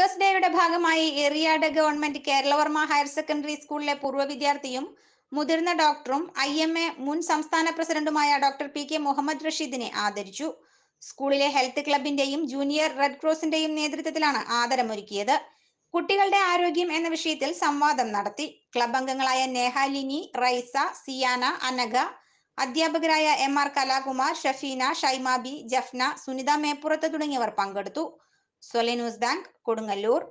Doctors ഡേയുടെ ഭാഗമായി Eriyad government Keralavarma higher secondary സ്കൂളിലെ പൂർവ വിദ്യാർത്ഥിയും മുതിർന്ന ഡോക്ടറും ഐ എം എ മുൻ സംസ്ഥാന പ്രസിഡന്റുമായ ഡോക്ടർ പി കെ മുഹമ്മദ് റഷീദിനെ ആദരിച്ചു. സ്കൂളിലെ ഹെൽത്ത് ക്ലബിന്റെയും ജൂനിയർ റെഡ് ക്രോസിന്റെയും നേതൃത്വത്തിലാണ് ആദരമൊരുക്കിയത്. കുട്ടികളുടെ ആരോഗ്യം എന്ന വിഷയത്തിൽ സംവാദം നടത്തി. ക്ലബ് അംഗങ്ങളായ നേഹാലിനി റൈസ സിയാന അനഗ അധ്യാപകരായ എം ആർ കലാകുമാർ ഷഫീന ഷൈമാബി ജഫ്ന സുനിത മേപ്പുറത്ത് തുടങ്ങിയവർ പങ്കെടുത്തു. சொலை நியூஸ் பேங்க் கொடுங்கல்லூர்